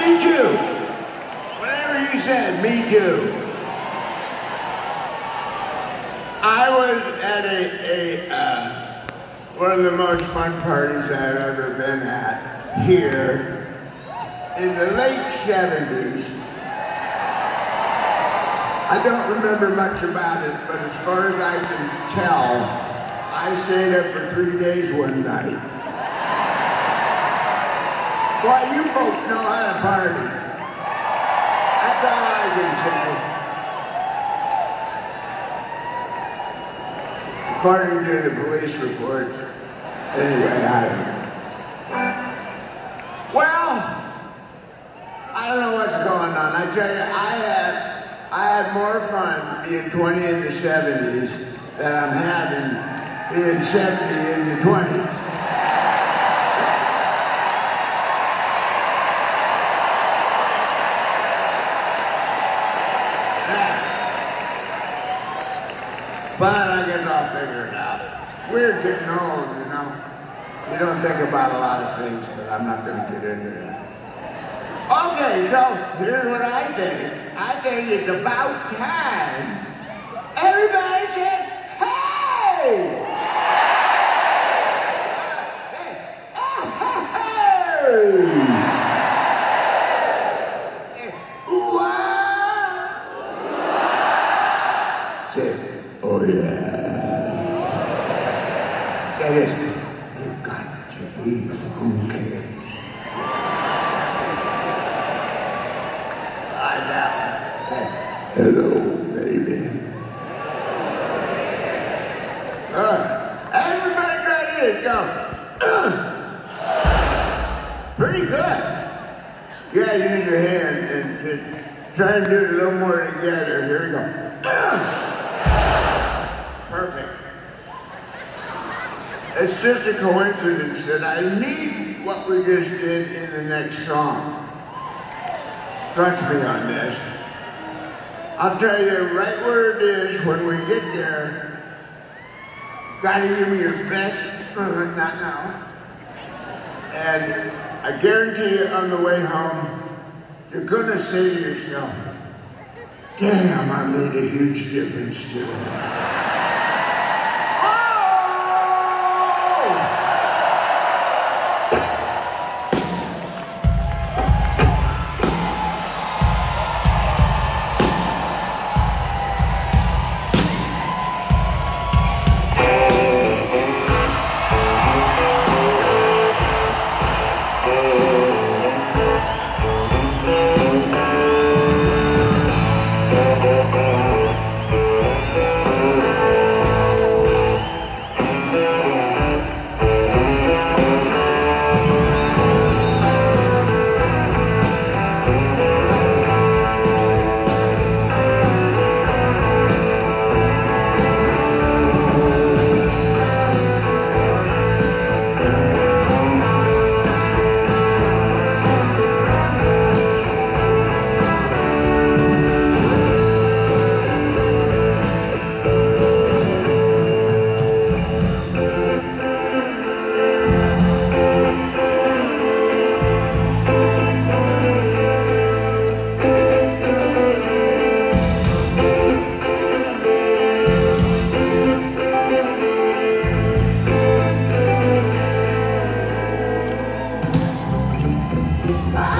Me too. Whatever you said, me too. I was at a, a uh, one of the most fun parties I've ever been at here in the late 70s. I don't remember much about it, but as far as I can tell, I stayed up for three days one night. Boy, you folks know how to party. That's all I can say. according to the police report. Anyway, I don't know. Well, I don't know what's going on. I tell you, I had I had more fun being 20 in the 70s than I'm having being 70 in the 20s. But I guess I'll figure it out. We're getting old, you know. We don't think about a lot of things, but I'm not going to get into that. Okay, so here's what I think. I think it's about time. Everybody say, hey! Say, hey! Ooh-ah! Say, oh yeah. Say this, you got to be funky. Like that. Say, hello, baby. Uh, everybody try this, go. Pretty good. You gotta use your hand and just try and do it a little more together. Here we go. Perfect. It's just a coincidence that I need what we just did in the next song. Trust me on this. I'll tell you right where it is when we get there. Gotta give me your best, uh, not now. And I guarantee you on the way home, you're gonna say to yourself, damn, I made a huge difference today. Ah!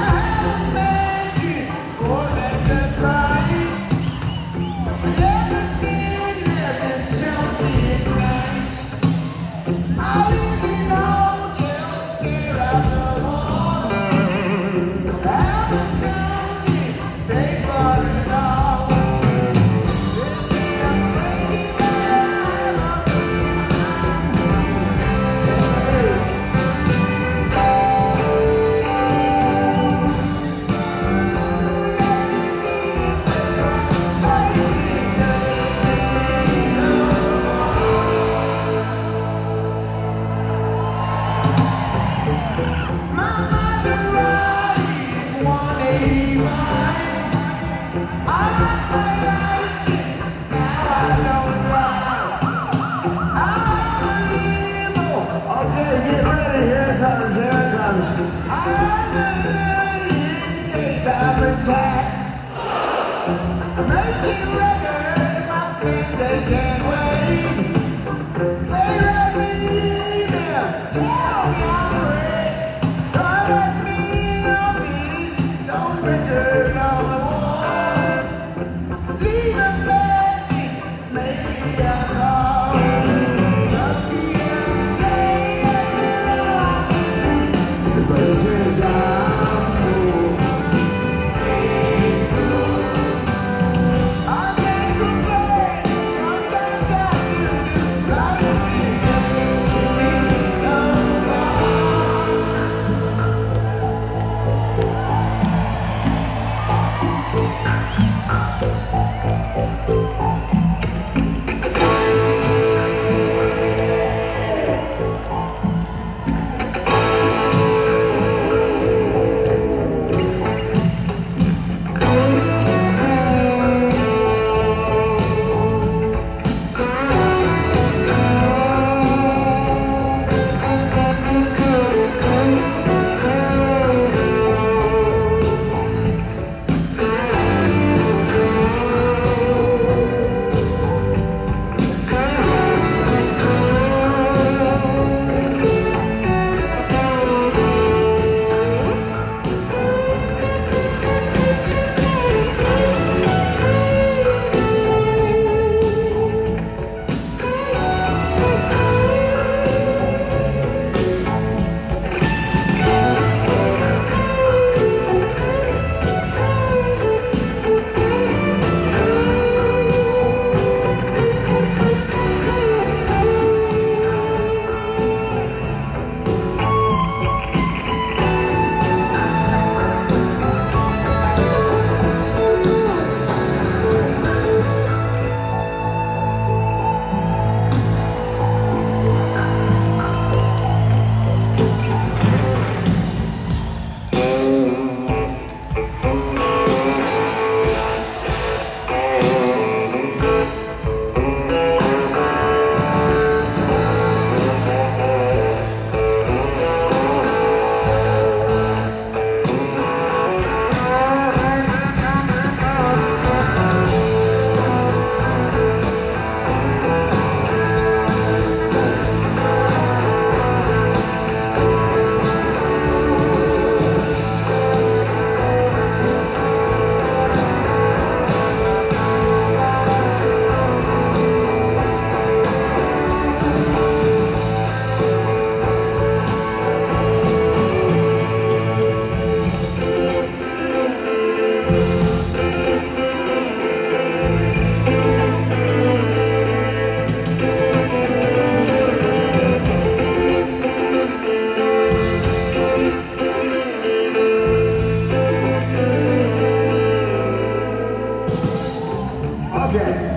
again.